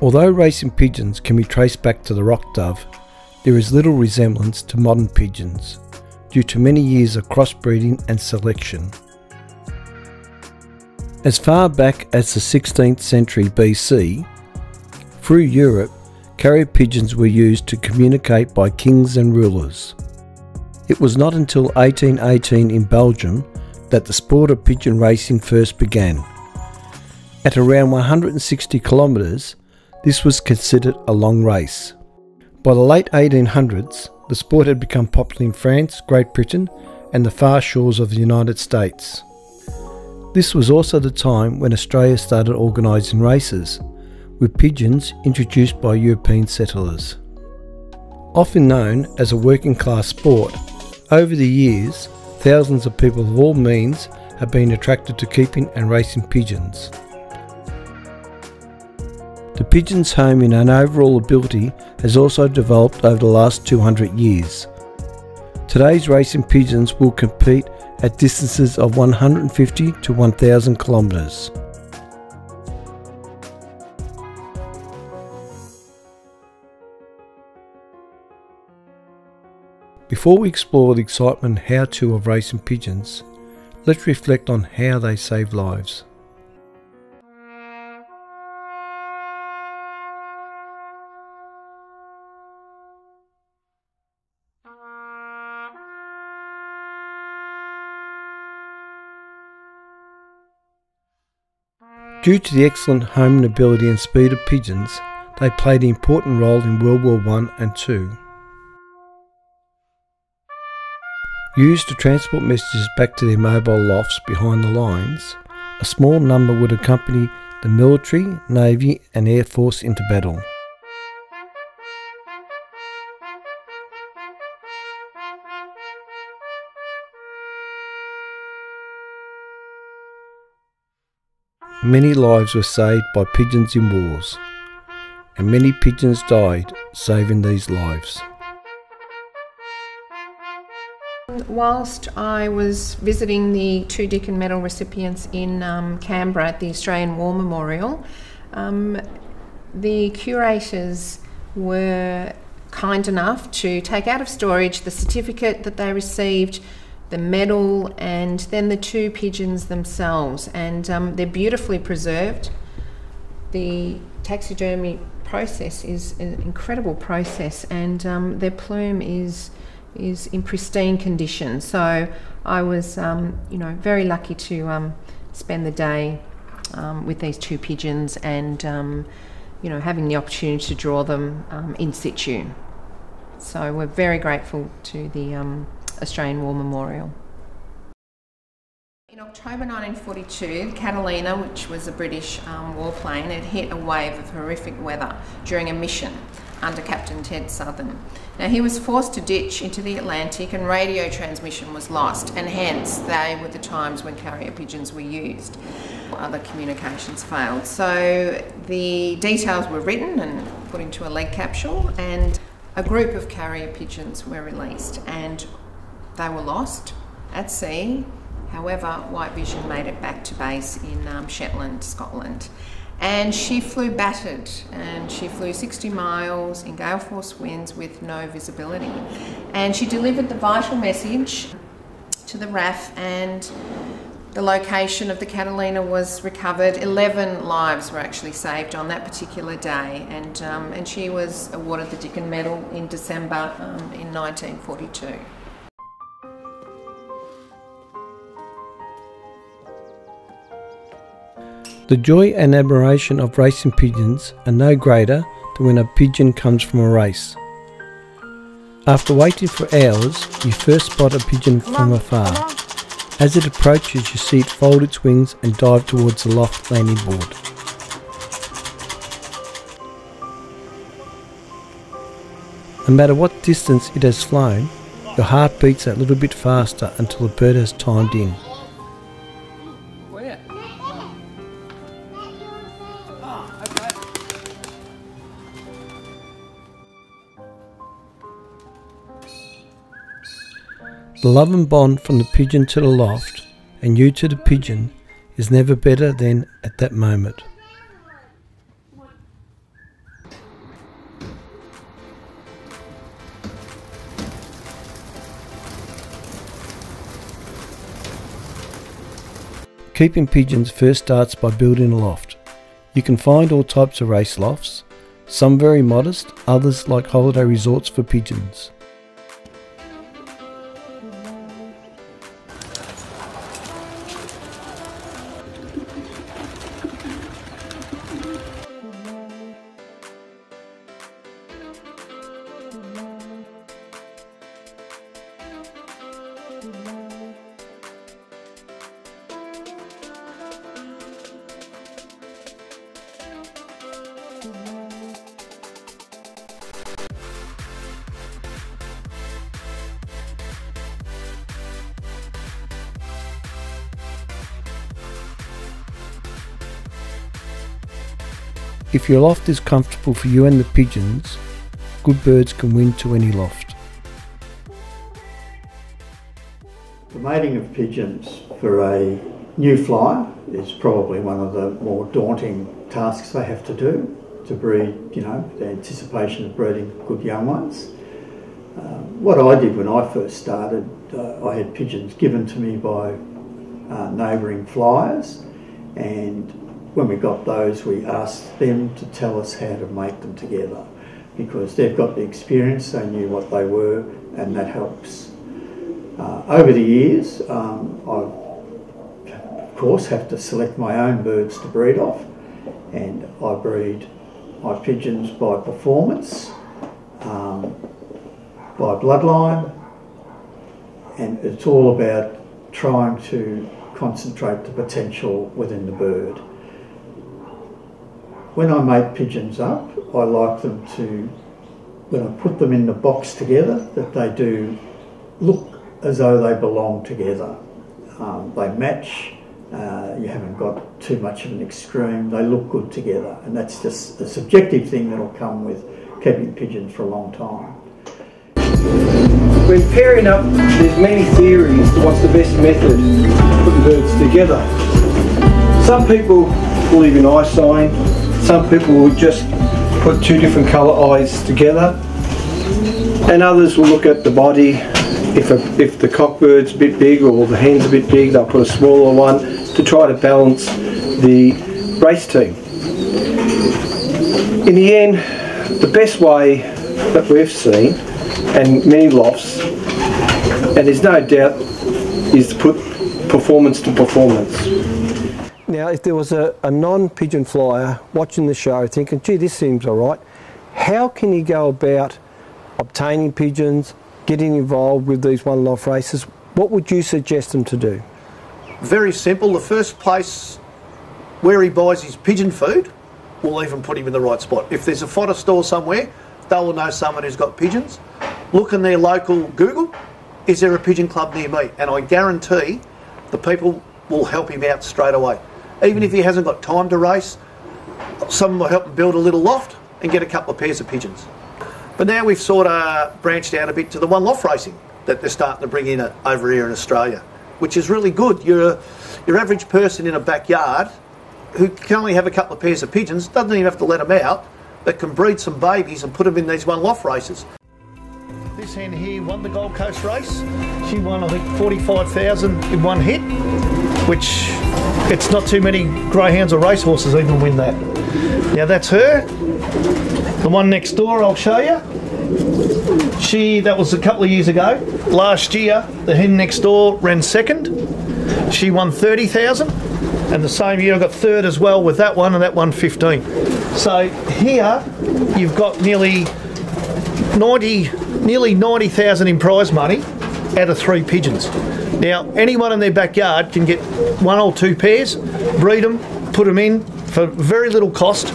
Although racing pigeons can be traced back to the rock dove, there is little resemblance to modern pigeons due to many years of crossbreeding and selection. As far back as the 16th century BC, through Europe, carrier pigeons were used to communicate by kings and rulers. It was not until 1818 in Belgium that the sport of pigeon racing first began. At around 160 kilometres, this was considered a long race. By the late 1800s, the sport had become popular in France, Great Britain, and the far shores of the United States. This was also the time when Australia started organising races, with pigeons introduced by European settlers. Often known as a working class sport, over the years, thousands of people of all means have been attracted to keeping and racing pigeons. Pigeon's homing and overall ability has also developed over the last 200 years. Today's racing pigeons will compete at distances of 150 to 1000 kilometres. Before we explore the excitement and how-to of racing pigeons, let's reflect on how they save lives. Due to the excellent homing ability and speed of pigeons, they played an important role in World War I and II. Used to transport messages back to their mobile lofts behind the lines, a small number would accompany the military, navy and air force into battle. Many lives were saved by pigeons in wars, and many pigeons died saving these lives. Whilst I was visiting the two Dickin Medal recipients in um, Canberra at the Australian War Memorial, um, the curators were kind enough to take out of storage the certificate that they received the medal, and then the two pigeons themselves. And um, they're beautifully preserved. The taxidermy process is an incredible process, and um, their plume is is in pristine condition. So I was, um, you know, very lucky to um, spend the day um, with these two pigeons, and um, you know, having the opportunity to draw them in situ. So we're very grateful to the Australian War Memorial. In October 1942, Catalina, which was a British um, warplane, had hit a wave of horrific weather during a mission under Captain Ted Southern. Now he was forced to ditch into the Atlantic and radio transmission was lost and hence they were the times when carrier pigeons were used. Other communications failed. So the details were written and put into a lead capsule and a group of carrier pigeons were released and they were lost at sea. However, White Vision made it back to base in um, Shetland, Scotland. And she flew battered and she flew 60 miles in gale force winds with no visibility. And she delivered the vital message to the RAF and the location of the Catalina was recovered. 11 lives were actually saved on that particular day, and, um, and she was awarded the Dickin Medal in December um, in 1942. The joy and admiration of racing pigeons are no greater than when a pigeon comes from a race. After waiting for hours, you first spot a pigeon from afar. As it approaches, you see it fold its wings and dive towards the loft landing board. No matter what distance it has flown, your heart beats a little bit faster until the bird has timed in. The love and bond from the pigeon to the loft and you to the pigeon is never better than at that moment. Keeping pigeons first starts by building a loft. You can find all types of race lofts, some very modest, others like holiday resorts for pigeons. If your loft is comfortable for you and the pigeons, good birds can win to any loft. The mating of pigeons for a new flyer is probably one of the more daunting tasks they have to do to breed, you know, the anticipation of breeding good young ones. Uh, what I did when I first started, uh, I had pigeons given to me by uh, neighbouring flyers and when we got those, we asked them to tell us how to make them together because they've got the experience, they knew what they were, and that helps. Uh, over the years, um, I, of course, have to select my own birds to breed off, and I breed my pigeons by performance, um, by bloodline, and it's all about trying to concentrate the potential within the bird. When I make pigeons up, I like them to, when I put them in the box together, that they do look as though they belong together. Um, they match, uh, you haven't got too much of an extreme, they look good together. And that's just a subjective thing that'll come with keeping pigeons for a long time. When pairing up, there's many theories to what's the best method of putting birds together. Some people believe in eye sign, some people will just put two different colour eyes together and others will look at the body. If, a, if the cockbird's a bit big or the hen's a bit big, they'll put a smaller one to try to balance the race team. In the end, the best way that we've seen, and many lofts, and there's no doubt, is to put performance to performance. Now, if there was a, a non-pigeon flyer watching the show thinking, gee, this seems all right, how can he go about obtaining pigeons, getting involved with these one-off races? What would you suggest them to do? Very simple. The first place where he buys his pigeon food will even put him in the right spot. If there's a fodder store somewhere, they will know someone who's got pigeons. Look in their local Google, is there a pigeon club near me? And I guarantee the people will help him out straight away. Even if he hasn't got time to race, someone will help him build a little loft and get a couple of pairs of pigeons. But now we've sort of branched out a bit to the one loft racing that they're starting to bring in uh, over here in Australia, which is really good. Your your average person in a backyard who can only have a couple of pairs of pigeons doesn't even have to let them out, but can breed some babies and put them in these one loft races. This hen here won the Gold Coast race. She won, I think, 45,000 in one hit, which it's not too many greyhounds or racehorses even win that. Now that's her. The one next door I'll show you. She, that was a couple of years ago. Last year, the hen next door ran second. She won 30,000. And the same year I got third as well with that one and that one 15. So here you've got nearly 90, nearly 90,000 in prize money out of three pigeons. Now, anyone in their backyard can get one or two pairs, breed them, put them in for very little cost,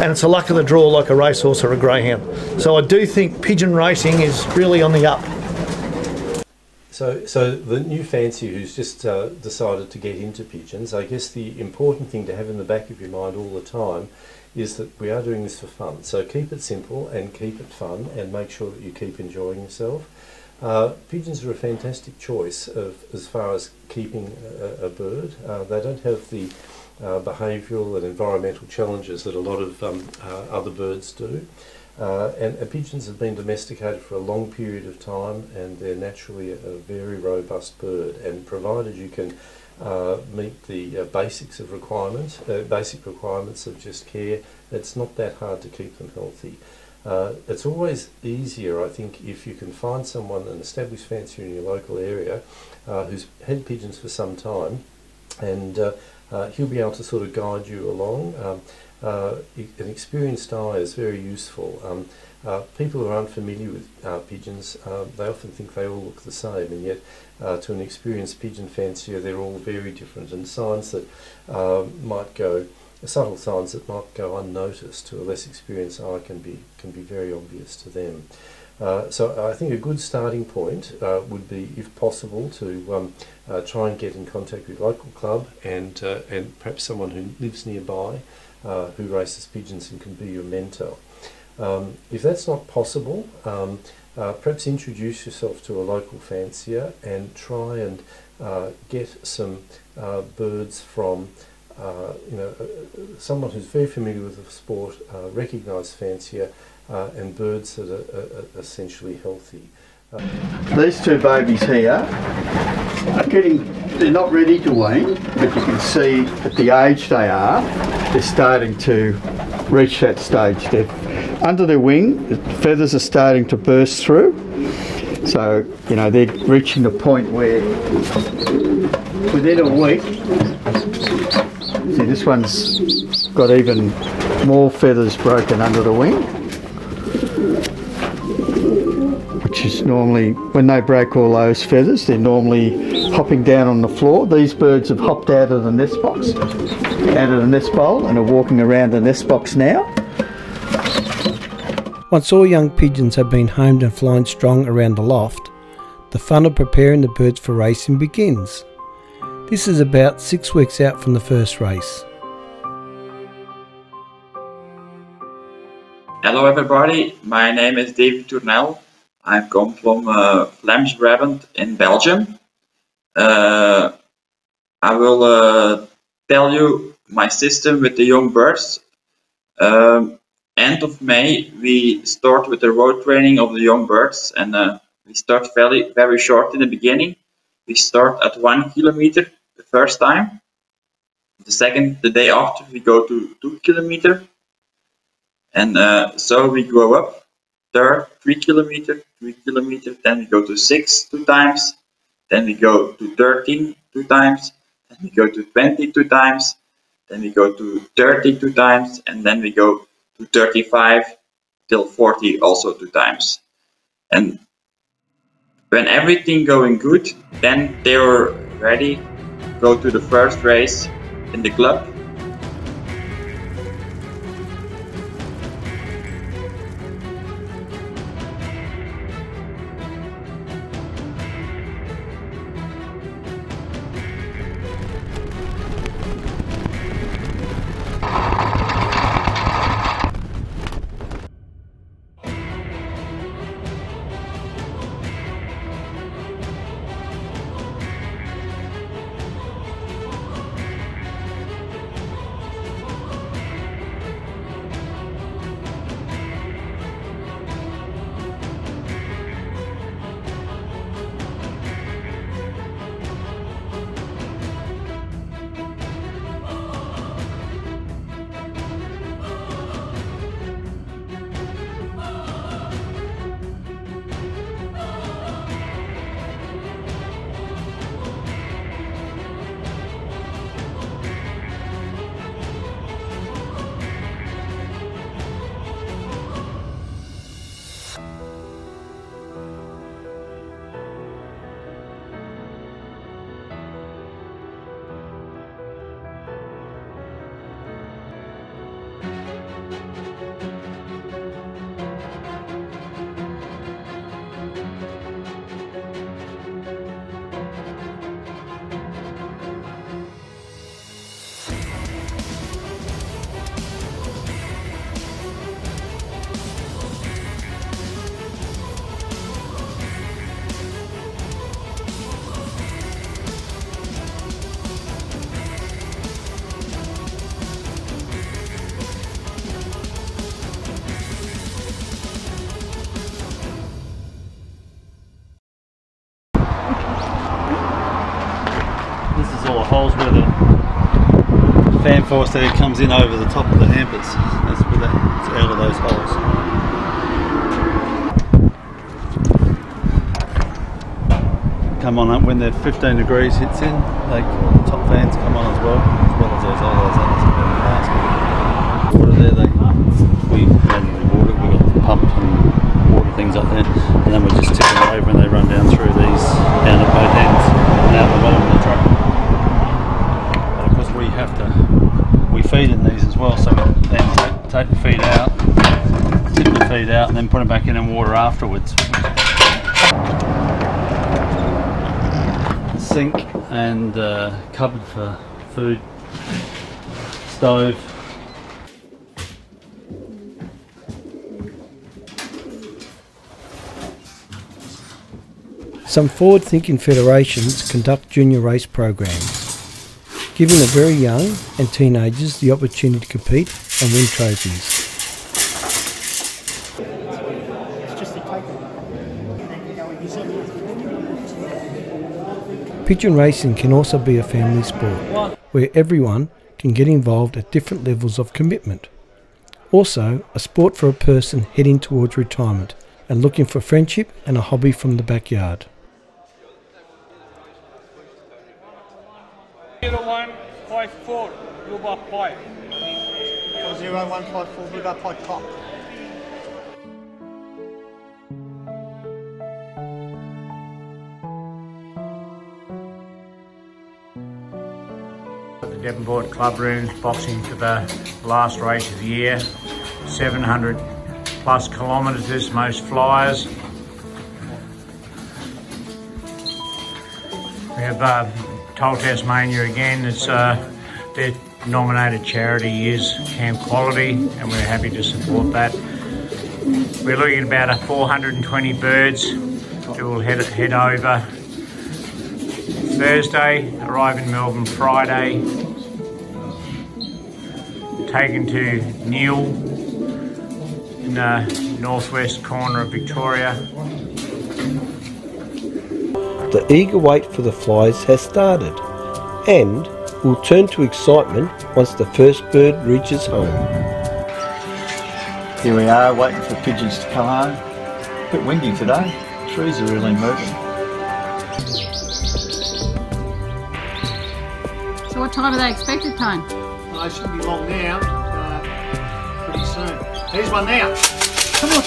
and it's a luck of the draw like a racehorse or a greyhound. So I do think pigeon racing is really on the up. So, so the new fancy who's just uh, decided to get into pigeons, I guess the important thing to have in the back of your mind all the time is that we are doing this for fun. So keep it simple and keep it fun and make sure that you keep enjoying yourself. Uh, pigeons are a fantastic choice of, as far as keeping a, a bird. Uh, they don't have the uh, behavioural and environmental challenges that a lot of um, uh, other birds do. Uh, and, pigeons have been domesticated for a long period of time and they're naturally a, a very robust bird and provided you can uh, meet the basics of requirements, basic requirements of just care, it's not that hard to keep them healthy. Uh, it's always easier, I think, if you can find someone, an established fancier in your local area, uh, who's had pigeons for some time, and uh, uh, he'll be able to sort of guide you along. Um, uh, an experienced eye is very useful. Um, uh, people who are unfamiliar with uh, pigeons, uh, they often think they all look the same, and yet uh, to an experienced pigeon fancier, they're all very different, and signs that might go subtle signs that might go unnoticed to a less experienced eye can be can be very obvious to them. Uh, so I think a good starting point uh, would be, if possible, to um, uh, try and get in contact with local club and uh, and perhaps someone who lives nearby uh, who races pigeons and can be your mentor. Um, if that's not possible, um, uh, perhaps introduce yourself to a local fancier and try and get some birds from uh, you know, uh, someone who's very familiar with the sport, uh, recognised fancier, uh, and birds that are, are essentially healthy. Uh, These two babies here are getting, they're not ready to wean, but you can see at the age they are, they're starting to reach that stage. They're under their wing, the feathers are starting to burst through. So, you know, they're reaching the point where within a week See, this one's got even more feathers broken under the wing. Which is normally, when they break all those feathers, they're normally hopping down on the floor. These birds have hopped out of the nest box, out of the nest bowl, and are walking around the nest box now. Once all young pigeons have been homed and flying strong around the loft, the fun of preparing the birds for racing begins. This is about six weeks out from the first race. Hello everybody, my name is David Tournel. I've come from uh, Flemish Brabant in Belgium. Uh, I will uh, tell you my system with the young birds. Um, end of May we start with the road training of the young birds and uh, we start very, very short in the beginning. We start at one kilometer the first time. The second, the day after, we go to two kilometer. And uh, so we go up. Third, three kilometer, three kilometer. Then we go to six two times. Then we go to 13 two times. Then we go to 20 two times. Then we go to 30 two times. And then we go to 35 till 40 also two times. And when everything going good, then they are ready go to the first race in the club holes where the fan force there comes in over the top of the hampers. That's where it's out of those holes. Come on up when the 15 degrees hits in, like the top fans come on as well, as well as those others. Water there, they we and water, we got pump and water things up there, and then we just tip them over and they run down through these down at both ends and out the bottom of the truck. But of course we have to we feed in these as well, so we then take, take the feed out, tip the feed out, and then put them back in and water afterwards. Sink and uh, cupboard for food, stove. Some forward thinking federations conduct junior race programs, giving the very young and teenagers the opportunity to compete and win trophies. Pigeon racing can also be a family sport where everyone can get involved at different levels of commitment. Also, a sport for a person heading towards retirement and looking for friendship and a hobby from the backyard. Zero one five four, Luba Point. Zero one five four River Point Top. The Devonport Club Rooms boxing for the last race of the year. 700 plus kilometres, most flyers. We have uh, Toll Tasmania again. It's uh, their nominated charity is Camp Quality, and we're happy to support that. We're looking at about a 420 birds who will head, head over Thursday, arrive in Melbourne Friday, taken to Nhill in the northwest corner of Victoria. The eager wait for the flies has started and will turn to excitement once the first bird reaches home. Here we are waiting for pigeons to come home. A bit windy today, trees are really moving. So what time are they expected, Tone? Shouldn't be long now, uh, pretty soon. Here's one now. Come on,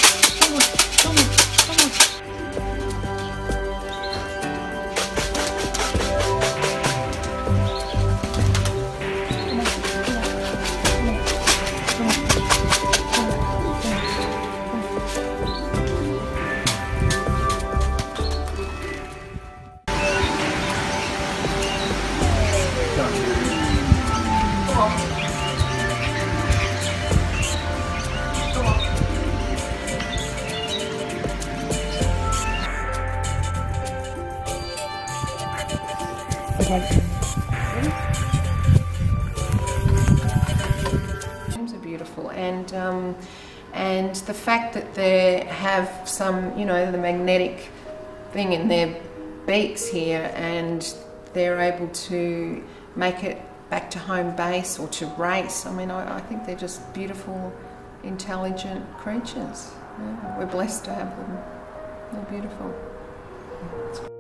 and um, and the fact that they have some, you know, the magnetic thing in their beaks here, and they're able to make it back to home base or to race. I mean, I, I think they're just beautiful, intelligent creatures. Yeah, we're blessed to have them. They're beautiful.